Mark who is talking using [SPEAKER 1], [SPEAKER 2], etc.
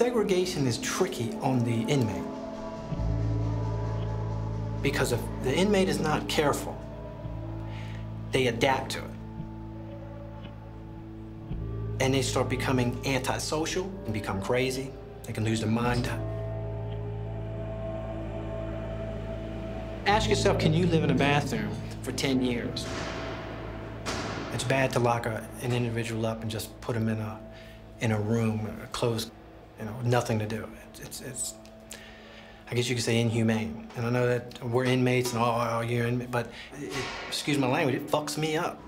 [SPEAKER 1] segregation is tricky on the inmate. Because if the inmate is not careful, they adapt to it. And they start becoming antisocial and become crazy. They can lose their mind. Ask yourself, can you live in a bathroom for 10 years? It's bad to lock a, an individual up and just put them in a, in a room, a closed, you know, nothing to do. It's, it's, I guess you could say inhumane. And I know that we're inmates and all, all you're inmates, but it, excuse my language, it fucks me up.